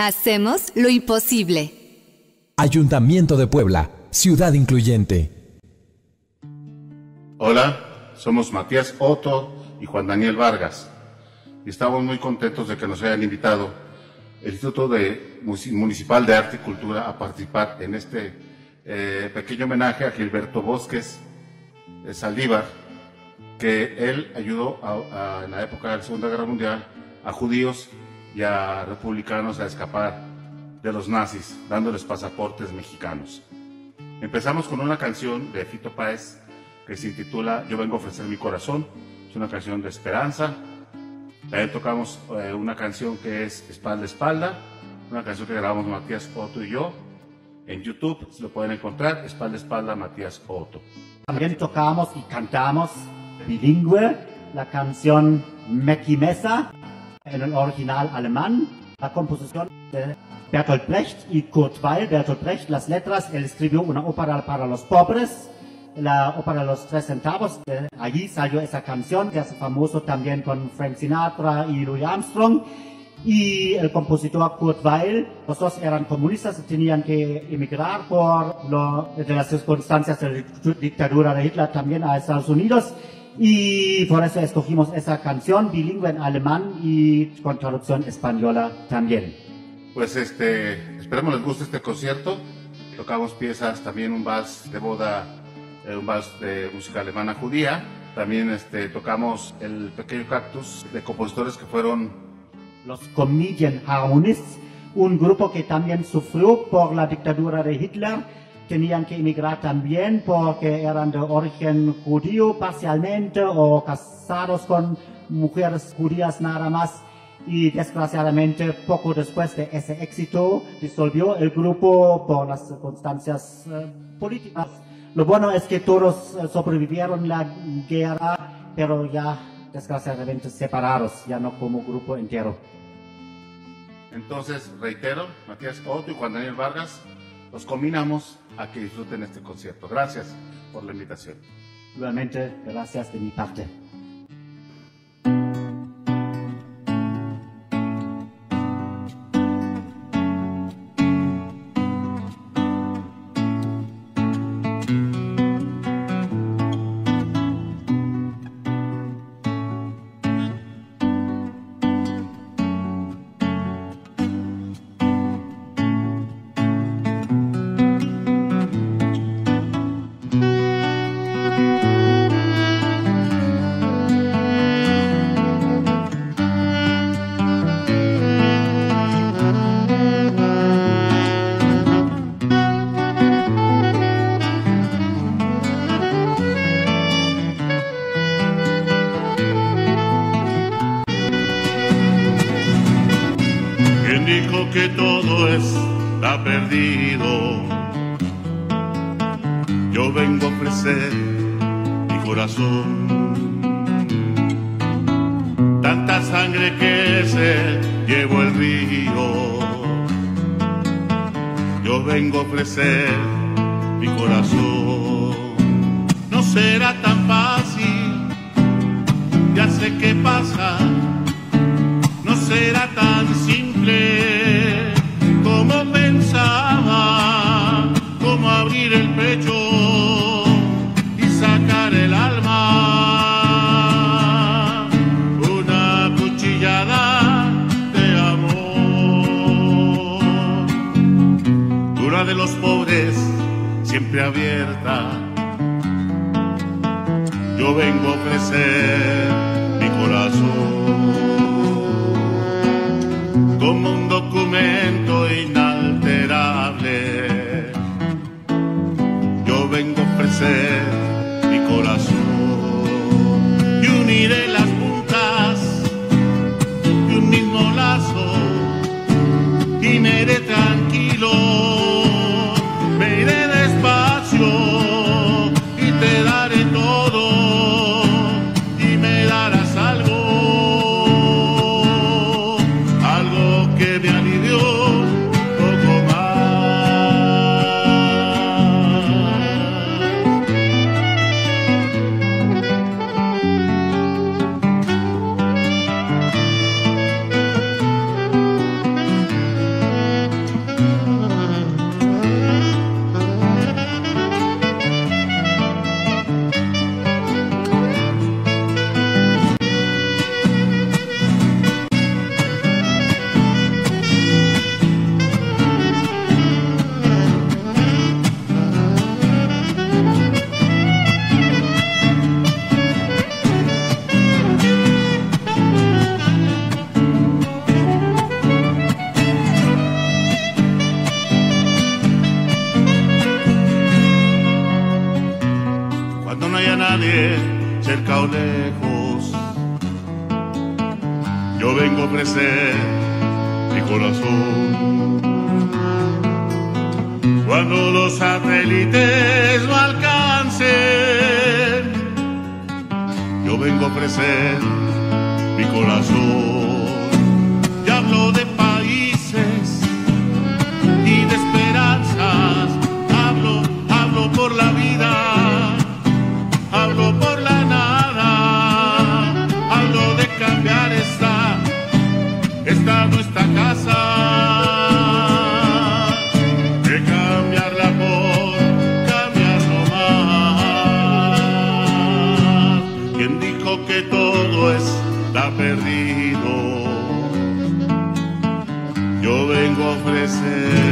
Hacemos lo imposible. Ayuntamiento de Puebla, ciudad incluyente. Hola, somos Matías Otto y Juan Daniel Vargas. Y estamos muy contentos de que nos hayan invitado el Instituto de Municipal de Arte y Cultura a participar en este eh, pequeño homenaje a Gilberto Bosques de Saldívar, que él ayudó en la época de la Segunda Guerra Mundial a judíos y a republicanos a escapar de los nazis, dándoles pasaportes mexicanos. Empezamos con una canción de Fito Páez que se intitula Yo vengo a ofrecer mi corazón. Es una canción de esperanza. También tocamos eh, una canción que es Espalda a Espalda, una canción que grabamos Matías Otto y yo. En YouTube se lo pueden encontrar, Espalda a Espalda Matías Otto. También tocamos y cantamos bilingüe la canción Meki Mesa en el original alemán, la composición de Bertolt Brecht y Kurt Weil. Bertolt Brecht, las letras, él escribió una ópera para los pobres, la ópera Los Tres Centavos, de allí salió esa canción, que es famoso también con Frank Sinatra y Louis Armstrong. Y el compositor Kurt Weil, los dos eran comunistas tenían que emigrar por lo, de las circunstancias de la dictadura de Hitler también a Estados Unidos y por eso escogimos esa canción bilingüe en alemán y con traducción española también. Pues este, esperemos les guste este concierto. Tocamos piezas, también un vals de boda, eh, un vals de música alemana judía. También este, tocamos el pequeño cactus de compositores que fueron los Comedian Harmonists, un grupo que también sufrió por la dictadura de Hitler tenían que emigrar también porque eran de origen judío parcialmente o casados con mujeres judías nada más y desgraciadamente poco después de ese éxito disolvió el grupo por las circunstancias eh, políticas. Lo bueno es que todos eh, sobrevivieron la guerra, pero ya desgraciadamente separados, ya no como grupo entero. Entonces, reitero, Matías Otto y Juan Daniel Vargas, los combinamos a que disfruten este concierto. Gracias por la invitación. Igualmente, gracias de mi parte. Será tan fácil, ya sé qué pasa. No será tan simple el pecho y sacar el alma. Una cuchillada de amor. Dura de los pobres, siempre abierta. Yo vengo a ofrecer mi corazón. Como un documento inalterable mi corazón Cuando los satélites no alcancen, yo vengo a ofrecer mi corazón. Perdido? Yo vengo a ofrecer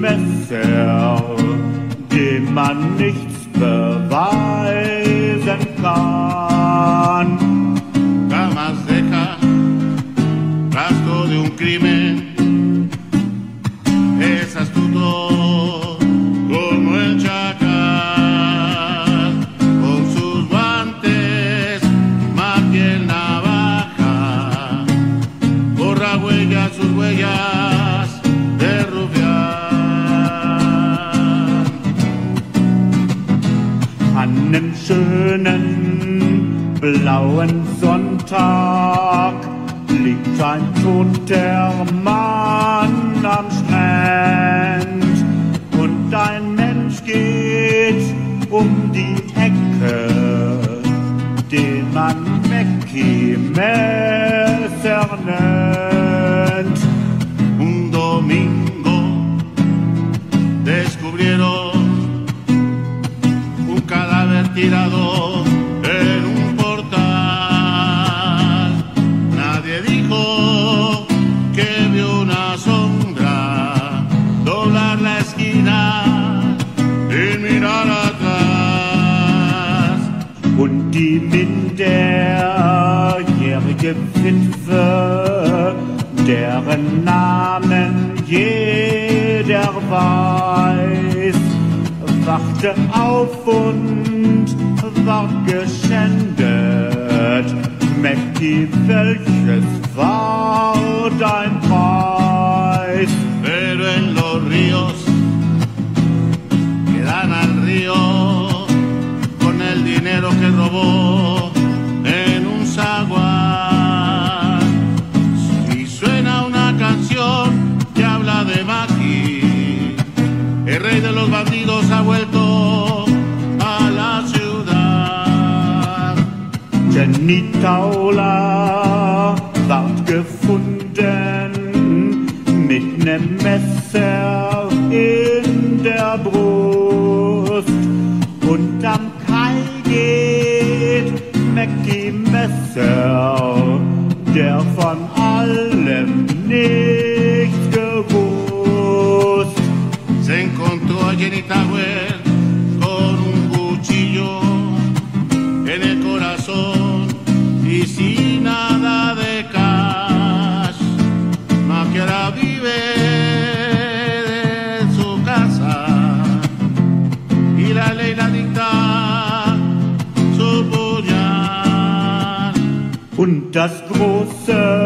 Messer, dem man nichts beweisen blauen Sonntag liegt ein toter Mann am Strand und ein Mensch geht um die Ecke, den man Mackie Messer nennt. Un domingo descubrieron un cadáver tirado minderjährige Witwe, deren Namen jeder weiß, wachte auf und ward geschändet. Mackie, welches war dein Preis? Pero en los ríos que dan al río con el dinero que robó Jenny Taula ward gefunden mit nem Messer in der Brust und am Kai geht Mackie Messer, der von allem nichts gewusst. Se encontró a Jenny Tower das große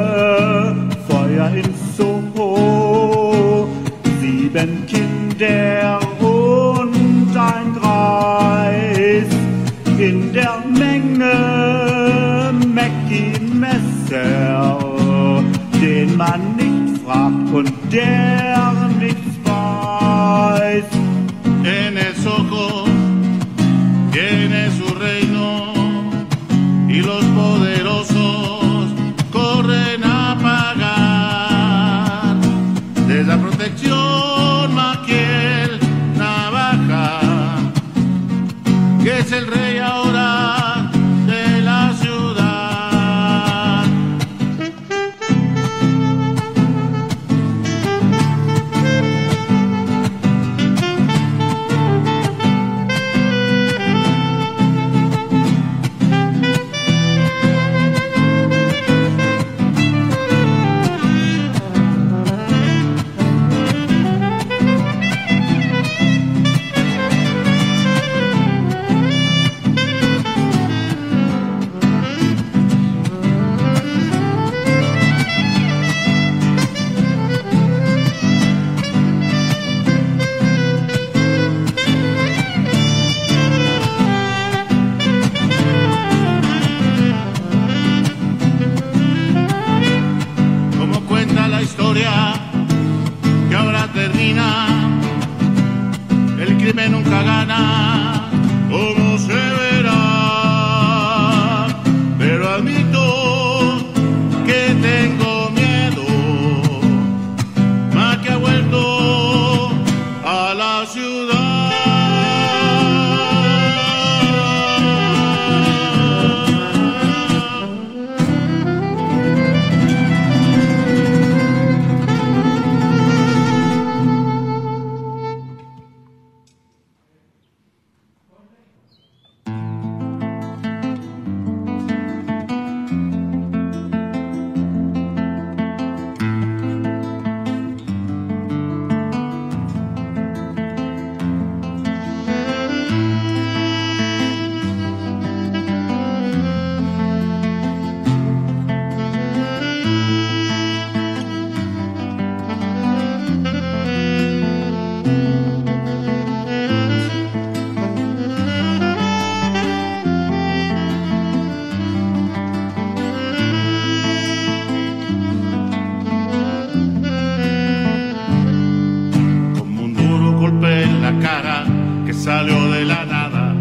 salió de la nada.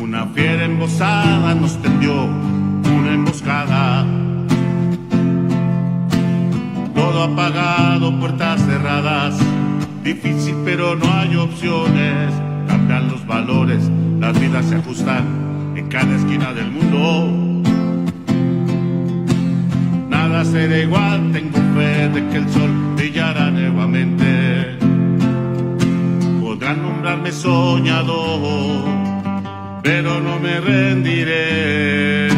Una fiera embosada nos tendió una emboscada. Todo apagado, puertas cerradas. Difícil, pero no hay opciones. Cambian los valores, las vidas se ajustan en cada esquina del mundo nada será igual, tengo fe de que el sol brillará nuevamente. Podrán nombrarme soñador, pero no me rendiré.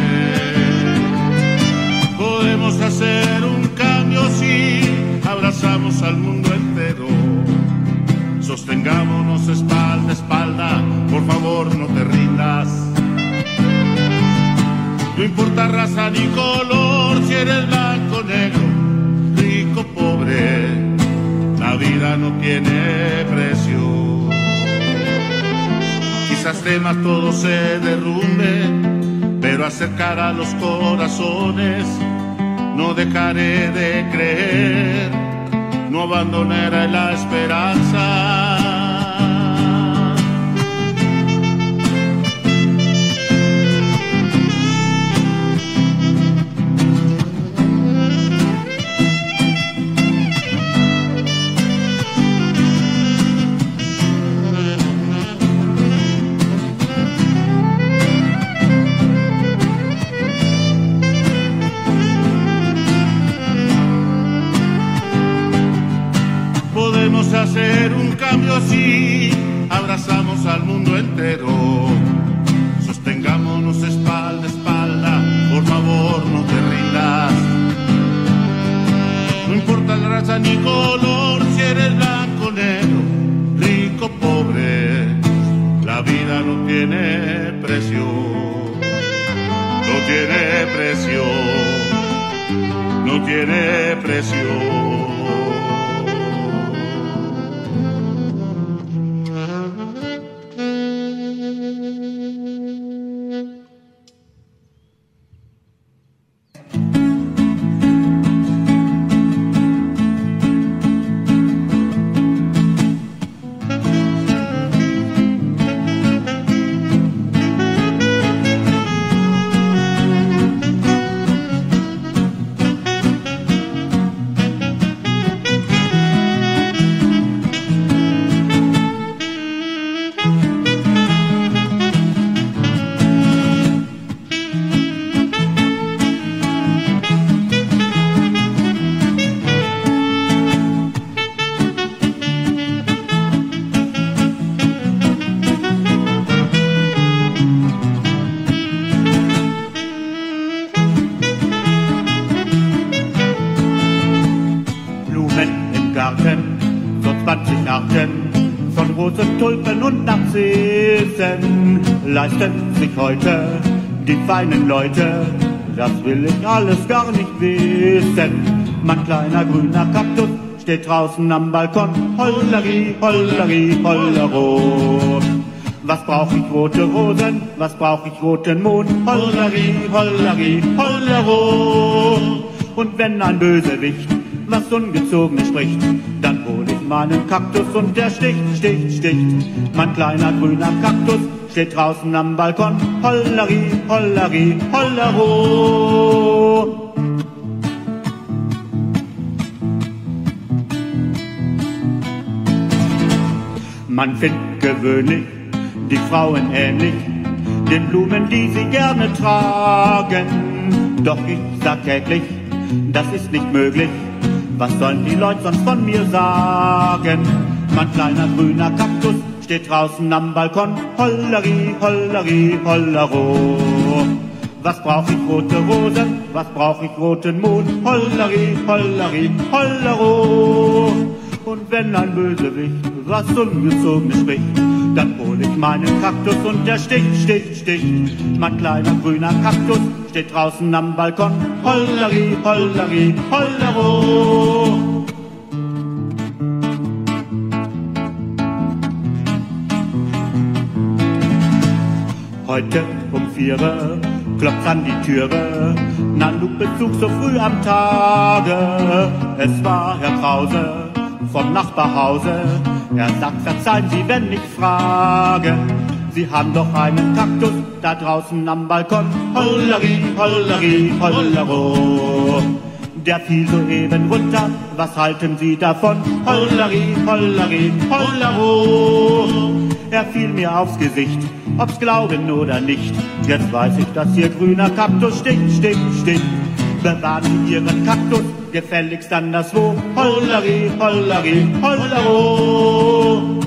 Podemos hacer un cambio si abrazamos al mundo entero. Sostengámonos espalda a espalda, por favor no te rindas. No importa raza ni color, si eres temas todo se derrumbe, pero acercar a los corazones, no dejaré de creer, no abandonaré la esperanza. No tiene precio. No tiene precio. Narzissen leisten sich heute die feinen Leute. Das will ich alles gar nicht wissen. Mein kleiner grüner Kaktus steht draußen am Balkon. Holleri, holleri, hollero. Was brauch ich rote Rosen? Was brauch ich roten Mond? Holleri, holleri, hollero. Und wenn ein Bösewicht was Ungezogenes spricht, dann hol ich meinen Kaktus und der sticht, sticht, sticht. Mein kleiner grüner Kaktus steht draußen am Balkon. Holleri, holleri, hollero. Man findet gewöhnlich die Frauen ähnlich den Blumen, die sie gerne tragen. Doch ich sag täglich, das ist nicht möglich. Was sollen die Leute sonst von mir sagen? Mein kleiner grüner Kaktus steht draußen am Balkon. Holleri, holleri, hollero. Was brauch ich rote Rosen? Was brauch ich roten Mond? Holleri, holleri, hollero. Und wenn ein Bösewicht was Ungezogenes spricht, dann hol ich meinen Kaktus und der sticht, sticht, sticht. Mein kleiner grüner Kaktus steht draußen am Balkon. Holleri, holleri, hollero. Heute um viere klopft an die Türe. Nanu Bezug so früh am Tage. Es war Herr Krause vom Nachbarhause. Er sagt, verzeihen Sie, wenn ich frage. Sie haben doch einen Kaktus da draußen am Balkon. Holleri, holleri, hollero. Der fiel soeben runter, was halten Sie davon? Holleri, holleri, hollero. Er fiel mir aufs Gesicht, ob's glauben oder nicht. Jetzt weiß ich, dass Ihr grüner Kaktus stinkt, stinkt, stinkt. Bewahren Sie Ihren Kaktus gefälligst anderswo. Holleri, holleri, hollero.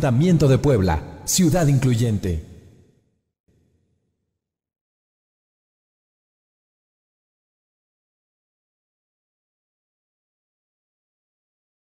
Ayuntamiento de Puebla, ciudad incluyente.